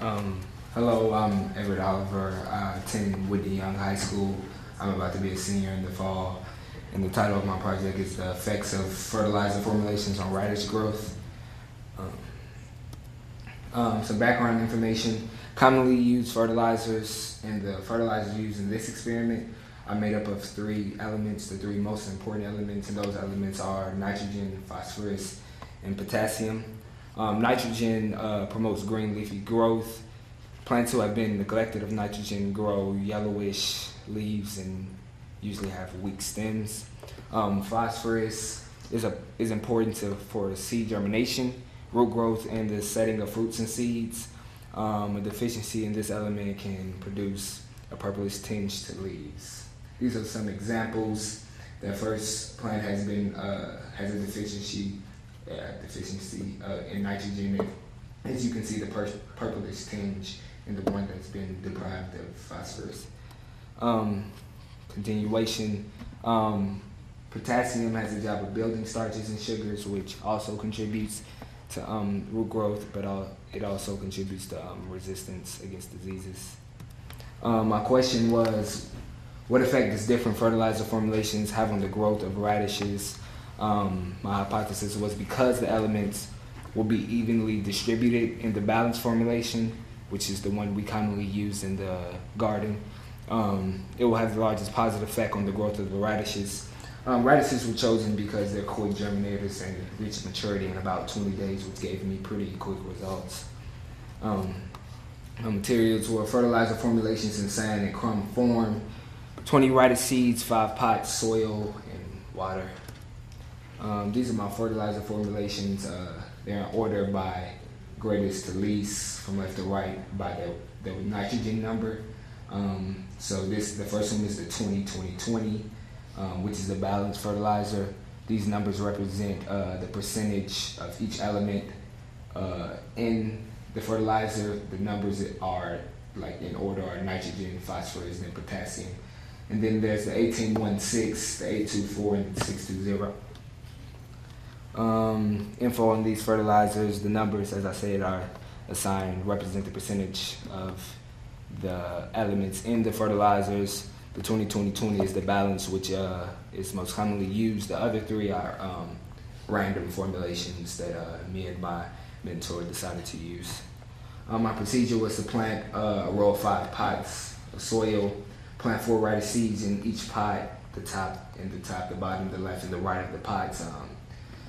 Um, hello, I'm Everett Oliver. I attend Whitney Young High School. I'm about to be a senior in the fall. And the title of my project is The Effects of Fertilizer Formulations on Radish Growth. Um, um, some background information. Commonly used fertilizers and the fertilizers used in this experiment are made up of three elements, the three most important elements, and those elements are nitrogen, phosphorus, and potassium. Um, nitrogen uh, promotes green leafy growth. Plants who have been neglected of nitrogen grow yellowish leaves and usually have weak stems. Um, phosphorus is, a, is important to, for seed germination, root growth, and the setting of fruits and seeds. Um, a deficiency in this element can produce a purplish tinge to leaves. These are some examples. The first plant has been uh, has a deficiency uh, deficiency uh, in nitrogen. As you can see, the pur- purplish tinge in the one that's been deprived of phosphorus. Um, continuation. Um, potassium has a job of building starches and sugars, which also contributes to um, root growth, but uh, it also contributes to um, resistance against diseases. Um, my question was, what effect does different fertilizer formulations have on the growth of radishes? Um, my hypothesis was because the elements will be evenly distributed in the balanced formulation, which is the one we commonly use in the garden, um, it will have the largest positive effect on the growth of the radishes. Um, radishes were chosen because they're quick germinators and reach maturity in about 20 days, which gave me pretty quick results. Um, materials were fertilizer formulations in sand and crumb form, 20 radish seeds, 5 pots, soil, and water. Um, these are my fertilizer formulations. Uh, they're in order by greatest to least, from left to right, by the, the nitrogen number. Um, so this the first one is the 20 20 20, um, which is the balanced fertilizer. These numbers represent uh, the percentage of each element uh, in the fertilizer. The numbers are like in order are nitrogen, phosphorus, and potassium. And then there's the 1816, the 824, and the 620. Um, info on these fertilizers, the numbers, as I said, are assigned, represent the percentage of the elements in the fertilizers. The 20-20-20 is the balance, which uh, is most commonly used. The other three are um, random formulations that uh, me and my mentor decided to use. Um, my procedure was to plant uh, a row of five pots of soil, plant four radish seeds in each pot, the top and the top, the bottom, the left, and the right of the pots. Um,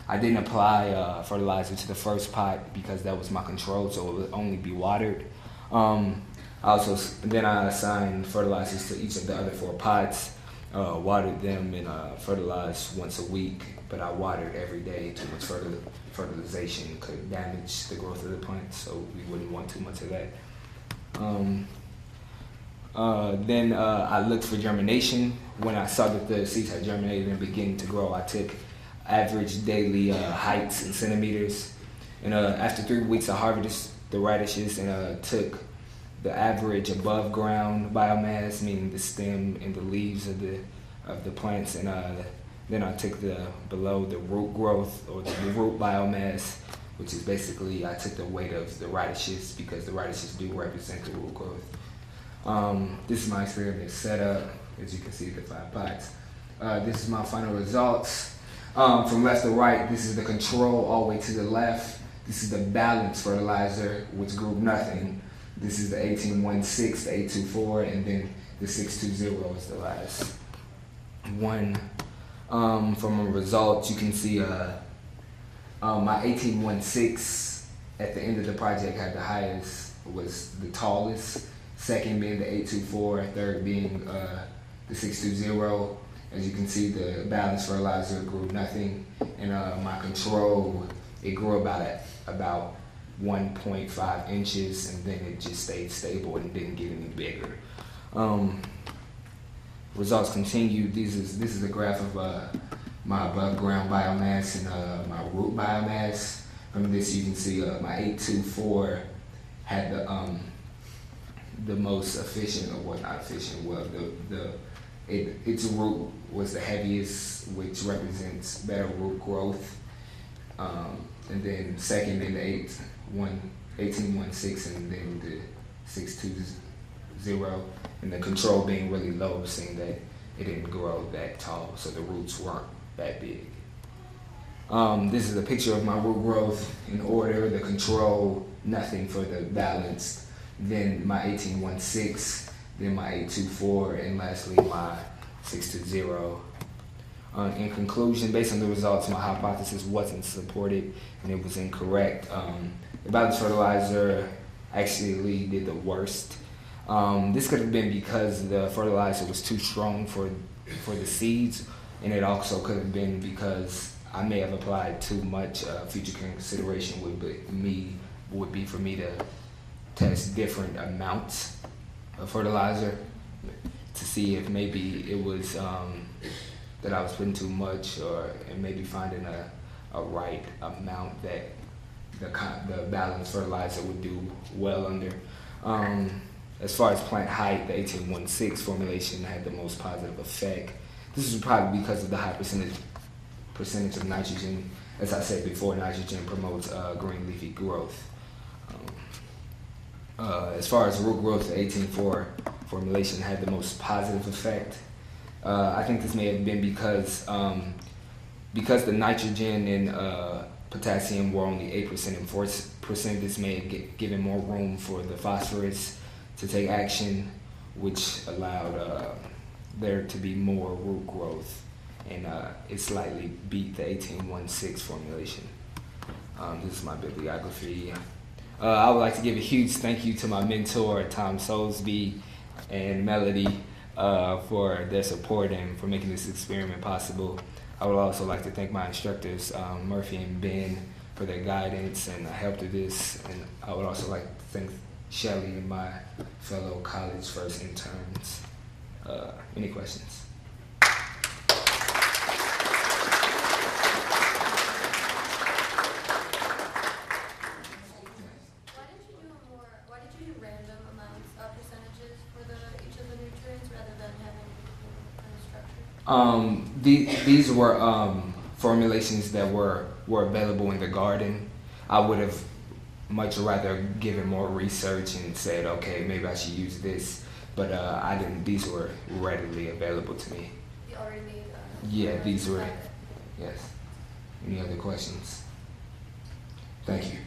I didn't apply uh, fertilizer to the first pot because that was my control, so it would only be watered. Um, also, then I assigned fertilizers to each of the other four pots, uh, watered them and uh, fertilized once a week, but I watered every day. Too much fertil- fertilization could damage the growth of the plant, so we wouldn't want too much of that. Um, uh, then uh, I looked for germination. When I saw that the seeds had germinated and beginning to grow, I took average daily uh, heights in centimeters. And uh, after three weeks, I harvested the radishes and took the average above ground biomass, meaning the stem and the leaves of the of the plants, and uh, then I took the below the root growth or the root biomass, which is basically I took the weight of the radishes because the radishes do represent the root growth. Um, this is my experiment setup, as you can see the five pots. Uh, this is my final results. Um, from left to right, this is the control all the way to the left. This is the balanced fertilizer, which grew nothing. This is the 1816, the 824, and then the 620 is the last one. Um, from a result, you can see uh, um, my 1816 at the end of the project had the highest, was the tallest, second being the 824, third being uh, the 620. As you can see, the balanced fertilizer grew nothing, and uh, my control, it grew about, about 1.5 inches and then it just stayed stable and didn't get any bigger. Um, results continued. This is this is a graph of uh, my above ground biomass and uh, my root biomass. From this, you can see uh, my 824 had the um, the most efficient, or what not efficient, well, the the it, its root was the heaviest, which represents better root growth. Um, and then second in the eight one 1816 and then the 620 and the control being really low, seeing that it didn't grow that tall, so the roots weren't that big. Um, this is a picture of my root growth in order, the control, nothing for the balance, then my 1816, then my 824, and lastly my 620. Uh, in conclusion, based on the results, my hypothesis wasn't supported and it was incorrect. Um, the balanced fertilizer actually did the worst. Um, this could have been because the fertilizer was too strong for for the seeds, and it also could have been because I may have applied too much. Uh, future consideration would be me would be for me to test different amounts of fertilizer to see if maybe it was um, that I was putting too much, or and maybe finding a, a right amount that the the balanced fertilizer would do well under. Um, as far as plant height, the 1816 formulation had the most positive effect. This is probably because of the high percentage percentage of nitrogen. As I said before, nitrogen promotes uh, green leafy growth. Uh, as far as root growth, the 18-4 formulation had the most positive effect. Uh, I think this may have been because um, because the nitrogen and uh, potassium were only 8% and 4%, this may have given more room for the phosphorus to take action, which allowed uh, there to be more root growth, and uh, it slightly beat the 1816 formulation. Um, this is my bibliography. Uh, I would like to give a huge thank you to my mentor, Tom Soulsby, and Melody uh, for their support and for making this experiment possible. I would also like to thank my instructors, um, Murphy and Ben, for their guidance and help to this. And I would also like to thank Shelly and my fellow college first interns. Uh, any questions? Um, the, these were um, formulations that were, were available in the garden. I would have much rather given more research and said, okay, maybe I should use this. But uh, I didn't. These were readily available to me. You already made. Uh, yeah, these were. Yes. Any other questions? Thank you.